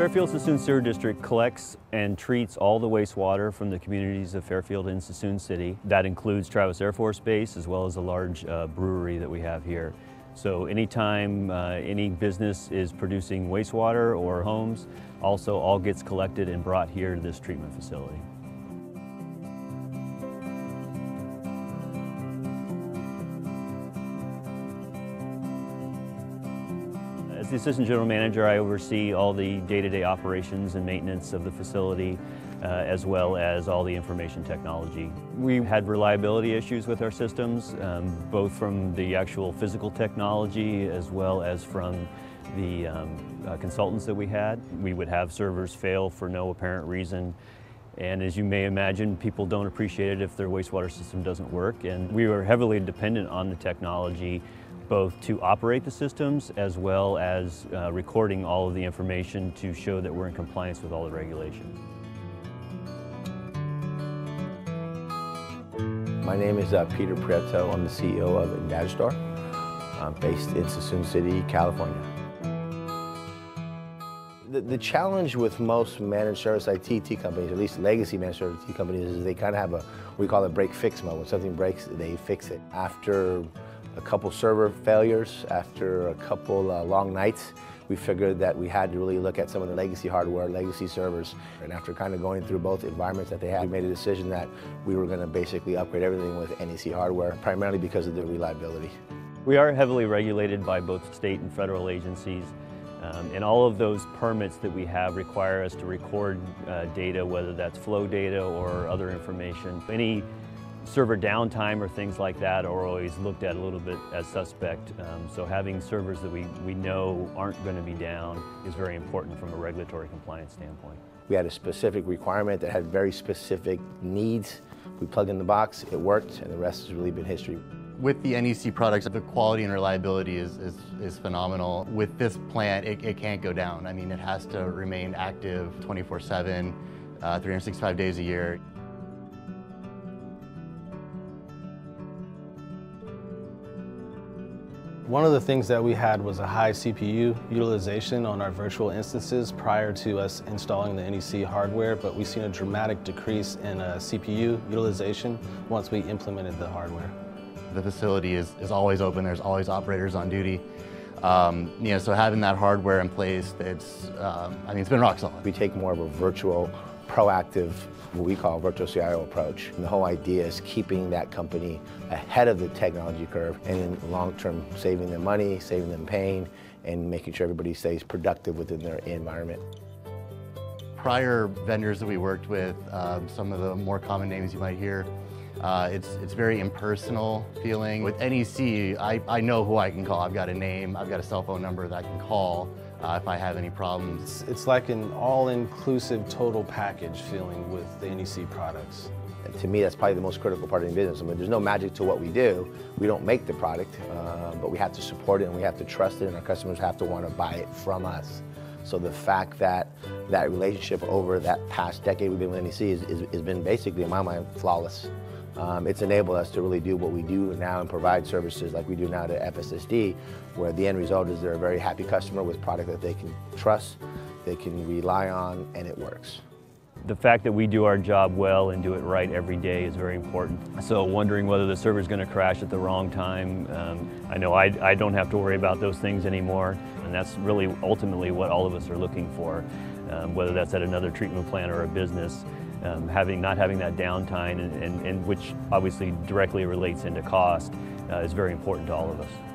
Fairfield Suisun Sewer District collects and treats all the wastewater from the communities of Fairfield and Suisun City. That includes Travis Air Force Base as well as a large uh, brewery that we have here. So anytime uh, any business is producing wastewater or homes, also all gets collected and brought here to this treatment facility. As the Assistant General Manager, I oversee all the day-to-day operations and maintenance of the facility, uh, as well as all the information technology. We had reliability issues with our systems, um, both from the actual physical technology as well as from the um, uh, consultants that we had. We would have servers fail for no apparent reason. And as you may imagine, people don't appreciate it if their wastewater system doesn't work. And we were heavily dependent on the technology both to operate the systems as well as uh, recording all of the information to show that we're in compliance with all the regulations. My name is uh, Peter Prieto. I'm the CEO of nDataStor. I'm based in Suisun City, California. The, the challenge with most managed service IT companies, at least legacy managed service IT companies, is they kind of have a, we call it break fix mode. When something breaks, they fix it. After a couple server failures, after a couple uh, long nights, we figured that we had to really look at some of the legacy hardware, legacy servers. And after kind of going through both environments that they had, we made a decision that we were going to basically upgrade everything with NEC hardware, primarily because of the reliability. We are heavily regulated by both state and federal agencies. Um, and all of those permits that we have require us to record uh, data, whether that's flow data or other information. Any server downtime or things like that are always looked at a little bit as suspect. Um, so having servers that we, we know aren't going to be down is very important from a regulatory compliance standpoint. We had a specific requirement that had very specific needs. We plugged in the box, it worked, and the rest has really been history. With the NEC products, the quality and reliability is, is, is phenomenal. With this plant, it, it, can't go down. I mean, it has to remain active 24-7, uh, 365 days a year. One of the things that we had was a high CPU utilization on our virtual instances prior to us installing the NEC hardware, but we've seen a dramatic decrease in uh, CPU utilization once we implemented the hardware. The facility is, is always open, there's always operators on duty. Um, you know, so having that hardware in place, it's, um, I mean, it's been rock solid. We take more of a virtual, proactive what we call virtual CIO approach. And the whole idea is keeping that company ahead of the technology curve and in long term saving them money, saving them pain, and making sure everybody stays productive within their environment. Prior vendors that we worked with, um, some of the more common names you might hear, uh, it's, it's very impersonal feeling. With NEC, I, I know who I can call. I've got a name, I've got a cell phone number that I can call uh, if I have any problems. It's, it's like an all-inclusive total package feeling with the NEC products. And to me, that's probably the most critical part of the business. I mean, there's no magic to what we do. We don't make the product, uh, but we have to support it and we have to trust it and our customers have to want to buy it from us. So the fact that that relationship over that past decade we've been with NEC has been basically, in my mind, flawless. Um, it's enabled us to really do what we do now and provide services like we do now to FSSD, where the end result is they're a very happy customer with product that they can trust, they can rely on, and it works. The fact that we do our job well and do it right every day is very important. So wondering whether the server is going to crash at the wrong time, um, I know I, I don't have to worry about those things anymore. And that's really ultimately what all of us are looking for, um, whether that's at another treatment plant or a business um, having not having that downtime and, and, and, which obviously directly relates into cost uh, is very important to all of us.